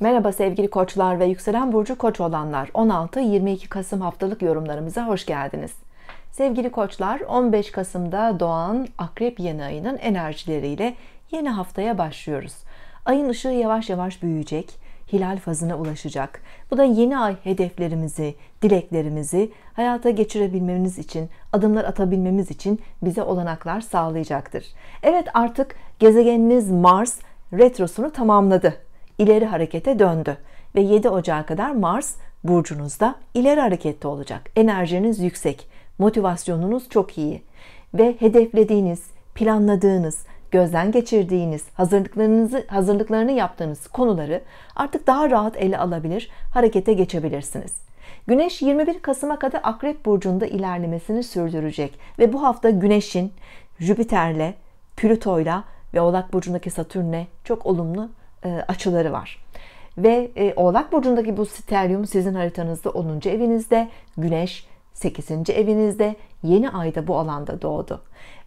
Merhaba sevgili koçlar ve yükselen burcu koç olanlar 16-22 Kasım haftalık yorumlarımıza hoş geldiniz. Sevgili koçlar 15 Kasım'da doğan akrep yeni ayının enerjileriyle yeni haftaya başlıyoruz. Ayın ışığı yavaş yavaş büyüyecek, hilal fazına ulaşacak. Bu da yeni ay hedeflerimizi, dileklerimizi hayata geçirebilmemiz için, adımlar atabilmemiz için bize olanaklar sağlayacaktır. Evet artık gezegeniniz Mars retrosunu tamamladı ileri harekete döndü ve 7 Ocağı kadar Mars burcunuzda ileri harekette olacak. Enerjiniz yüksek, motivasyonunuz çok iyi ve hedeflediğiniz, planladığınız, gözden geçirdiğiniz, hazırlıklarınızı hazırlıklarını yaptığınız konuları artık daha rahat ele alabilir, harekete geçebilirsiniz. Güneş 21 Kasım'a kadar Akrep burcunda ilerlemesini sürdürecek ve bu hafta Güneş'in Jüpiter'le, Plüto'yla ve Oğlak burcundaki Satürn'le çok olumlu açıları var. Ve e, Oğlak Burcu'ndaki bu stelyum sizin haritanızda 10. evinizde, Güneş 8. evinizde, yeni ayda bu alanda doğdu.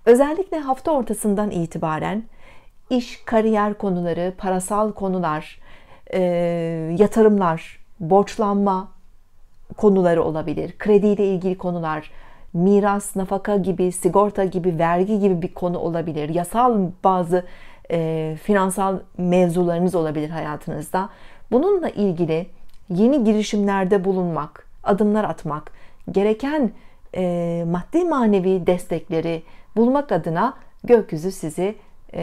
Özellikle hafta ortasından itibaren iş, kariyer konuları, parasal konular, e, yatırımlar, borçlanma konuları olabilir, krediyle ilgili konular, miras, nafaka gibi, sigorta gibi, vergi gibi bir konu olabilir, yasal bazı e, finansal mevzularınız olabilir hayatınızda. Bununla ilgili yeni girişimlerde bulunmak, adımlar atmak, gereken e, maddi manevi destekleri bulmak adına gökyüzü sizi e,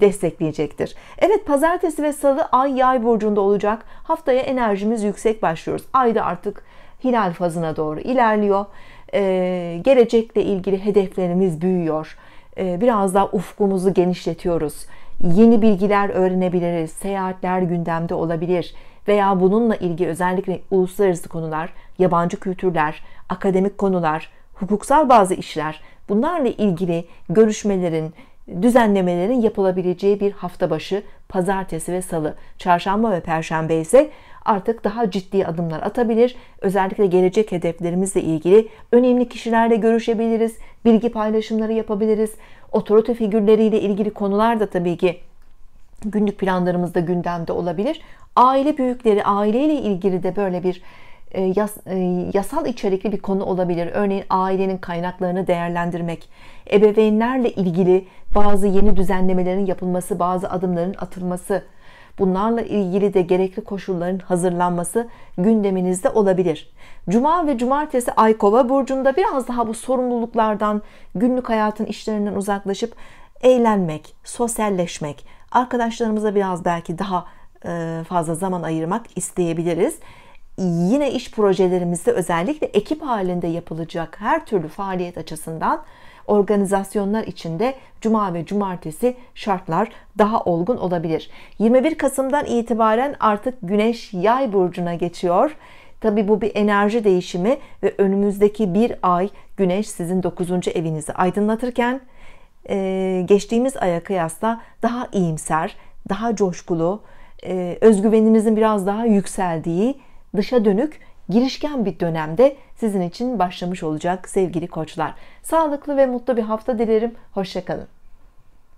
destekleyecektir. Evet pazartesi ve salı ay yay burcunda olacak. Haftaya enerjimiz yüksek başlıyoruz. Ayda artık hilal fazına doğru ilerliyor. E, gelecekle ilgili hedeflerimiz büyüyor. E, biraz daha ufkumuzu genişletiyoruz yeni bilgiler öğrenebiliriz, seyahatler gündemde olabilir veya bununla ilgili özellikle uluslararası konular, yabancı kültürler, akademik konular, hukuksal bazı işler bunlarla ilgili görüşmelerin, düzenlemelerin yapılabileceği bir hafta başı pazartesi ve salı, çarşamba ve perşembe ise artık daha ciddi adımlar atabilir. Özellikle gelecek hedeflerimizle ilgili önemli kişilerle görüşebiliriz, bilgi paylaşımları yapabiliriz. Otorite figürleriyle ilgili konular da tabii ki günlük planlarımızda gündemde olabilir. Aile büyükleri, aileyle ilgili de böyle bir e, yas, e, yasal içerikli bir konu olabilir. Örneğin ailenin kaynaklarını değerlendirmek, ebeveynlerle ilgili bazı yeni düzenlemelerin yapılması, bazı adımların atılması, bunlarla ilgili de gerekli koşulların hazırlanması gündeminizde olabilir. Cuma ve cumartesi Ay Kova burcunda biraz daha bu sorumluluklardan, günlük hayatın işlerinden uzaklaşıp eğlenmek, sosyalleşmek, arkadaşlarımıza biraz belki daha fazla zaman ayırmak isteyebiliriz. Yine iş projelerimizde özellikle ekip halinde yapılacak her türlü faaliyet açısından organizasyonlar içinde cuma ve cumartesi şartlar daha olgun olabilir. 21 Kasım'dan itibaren artık Güneş Yay burcuna geçiyor. Tabi bu bir enerji değişimi ve önümüzdeki bir ay Güneş sizin 9. evinizi aydınlatırken geçtiğimiz aya kıyasla daha iyimser, daha coşkulu, özgüveninizin biraz daha yükseldiği, dışa dönük girişken bir dönemde sizin için başlamış olacak sevgili koçlar. Sağlıklı ve mutlu bir hafta dilerim. Hoşçakalın.